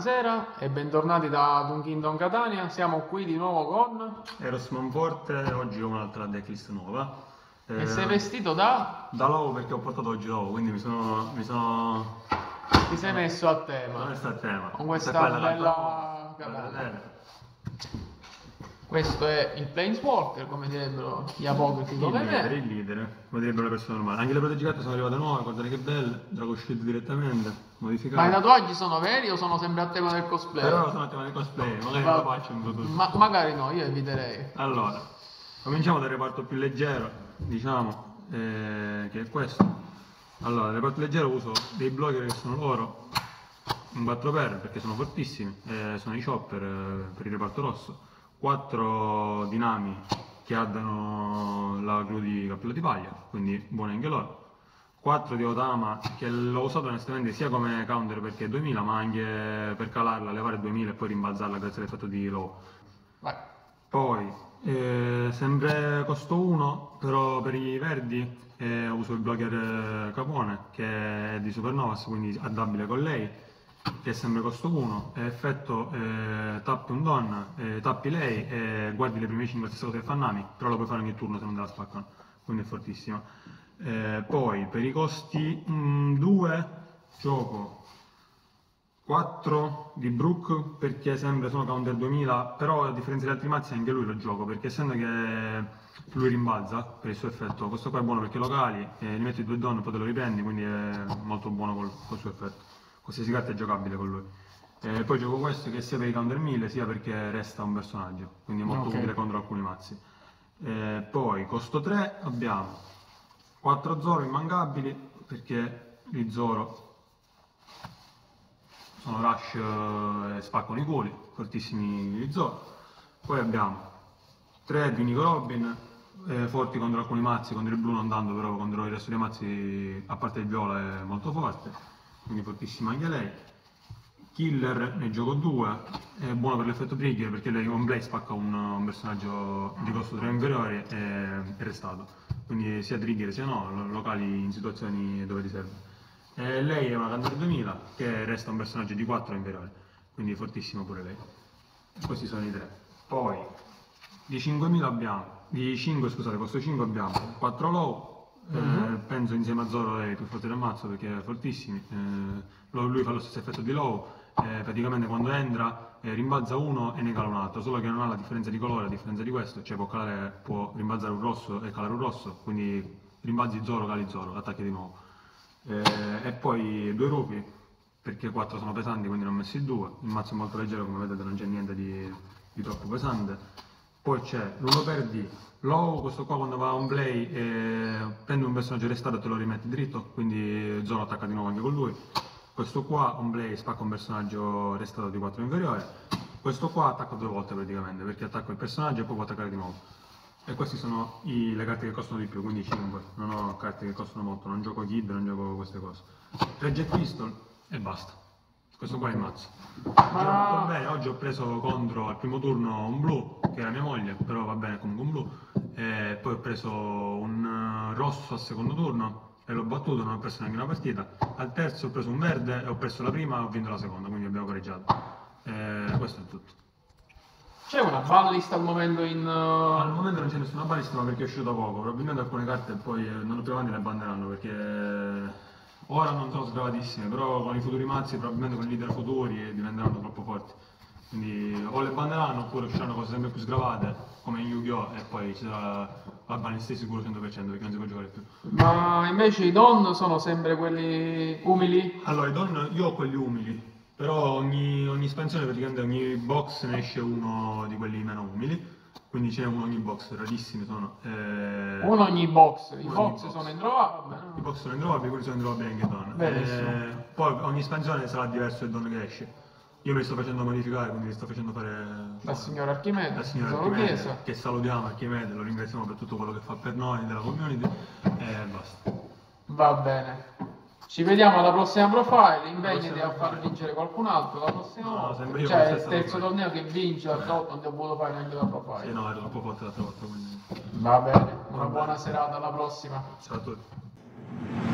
buonasera e bentornati da Dunkington Catania. Siamo qui di nuovo con... Eros Monforte, oggi ho un'altra decklist nuova. E Eh, sei vestito da... Da l'uovo perché ho portato oggi l'uovo, quindi mi sono... Mi sono... Ti sei messo a tema. è stato il tema. Con questa Questa bella carta- katana. Guardate, Questo è il Planeswalker, come direbbero gli apocrifi Il come leader, me. il leader, come direbbero le persone normali. Anche le proteggicate sono arrivate nuove, guardate che belle, Drago Shield direttamente, modificate. Ma i tatuaggi sono veri o sono sempre a tema del cosplay? Però sono a tema di cosplay, magari Va- lo faccio in futuro. Ma- magari no, io eviterei. Allora, cominciamo dal reparto più leggero, diciamo, eh, che è questo. Allora, nel reparto leggero uso dei blocker che sono loro, un 4x perché sono fortissimi, eh, sono i chopper eh, per il reparto rosso, 4 dinami che hanno la gru di cappello di paglia, quindi buoni anche loro. 4 di Otama che l'ho usato onestamente sia come counter perché è 2000 ma anche per calarla, levare 2000 e poi rimbalzarla grazie all'effetto di low. Vai. Poi, eh, sempre costo 1, però per i verdi eh, uso il blogger eh, Capone che è di Supernovas, quindi adattabile con lei, che è sempre costo 1. effetto eh, tappi un don, eh, tappi lei e guardi le prime 5 stessa cosa che fa Nami, però lo puoi fare ogni turno se non te la spaccano, quindi è fortissima. Eh, poi per i costi 2 gioco 4 di Brook perché sempre sono counter 2000 però a differenza degli altri mazzi anche lui lo gioco perché essendo che lui rimbalza per il suo effetto questo qua è buono perché lo cali e gli metti due don poi te lo riprendi quindi è molto buono col, col suo effetto qualsiasi carta è giocabile con lui e poi gioco questo che sia per i counter 1000 sia perché resta un personaggio quindi è molto Ok. utile contro alcuni mazzi E poi costo 3 abbiamo 4 Zoro immancabili perché gli Zoro sono rush eh, e spaccano i culi, fortissimi gli Zoro. Poi abbiamo 3 di Nico Robin, eh, forti contro alcuni mazzi, contro il blu non tanto, però contro il resto dei mazzi, a parte il viola, è molto forte, quindi fortissima anche lei. Killer ne gioco 2, è buono per l'effetto trigger perché lei con Blaze spacca un, un personaggio di costo 3 inferiore e è restato, quindi sia trigger sia no, lo- locali in situazioni dove ti serve. Eh, lei è una Cantor 2000 che resta un personaggio di 4 inferiore, quindi fortissimo pure lei. Questi sono i tre. Poi di 5000 abbiamo, di 5 scusate, costo 5 abbiamo 4 low, eh, penso insieme a Zoro è il più forte del mazzo perché è fortissimi. Eh, lui fa lo stesso effetto di low, eh, praticamente quando entra eh, rimbalza uno e ne cala un altro, solo che non ha la differenza di colore, a differenza di questo, cioè può, calare, può rimbalzare un rosso e calare un rosso, quindi rimbalzi Zoro, cali Zoro, attacchi di nuovo. Eh, e poi due rupi, perché 4 sono pesanti, quindi ne ho messi due. Il mazzo è molto leggero, come vedete non c'è niente di, di troppo pesante. Poi c'è l'uno per D. Low, questo qua quando va un play eh, prendi un personaggio restato e te lo rimetti dritto, quindi Zoro attacca di nuovo anche con lui. Questo qua on play spacca un personaggio restato di 4 inferiore. Questo qua attacca due volte praticamente, perché attacco il personaggio e poi può attaccare di nuovo. E queste sono i- le carte che costano di più, quindi 5. Non ho carte che costano molto, non gioco Kid, non gioco queste cose. 3 Jet Pistol e basta. Questo qua è il mazzo. Ma- molto bene, oggi ho preso contro al primo turno un blu, che era mia moglie, però va bene comunque un blu. E poi ho preso un eh, rosso al secondo turno e l'ho battuto, non ho perso neanche una partita. Al terzo ho preso un verde e ho perso la prima e ho vinto la seconda, quindi abbiamo pareggiato. E questo è tutto. C'è una ballista al momento in... Al uh, momento non c'è nessuna balista perché è uscito da poco, probabilmente alcune carte poi eh, non più avanti le banderanno perché eh, ora non sono sgravatissime, però con i futuri mazzi probabilmente con i leader futuri diventeranno troppo forti. Quindi o le banderanno oppure usciranno cose sempre più sgravate come in Yu-Gi-Oh! e poi ci sarà la balista di sicuro 100% perché non si può giocare più. Ma invece i don sono sempre quelli umili? Allora, i don io ho quelli umili, però ogni, ogni espansione praticamente ogni box ne esce uno di quelli meno umili, quindi c'è uno ogni box, rarissimi sono. eh, Uno ogni box. I box box. sono introvabili. I box sono introvabili, quelli sono introvabili anche don. Eh, poi ogni espansione sarà diverso il don che esce. Io me li sto facendo modificare, quindi li sto facendo fare Dal signor Archimede, dal signor Tesoro Archimede, Chiesa. che salutiamo Archimede, lo ringraziamo per tutto quello che fa per noi, della community, e basta. Va bene. Ci vediamo alla prossima profile. Impegnati a far vincere qualcun altro la prossima No, volta. Cioè, il terzo torneo che vince, l'altra volta non ti ho voluto fare neanche la Sì, profile. no, ero troppo forte l'altra volta, quindi Va bene. Una buona serata, alla prossima. ciao a tutti.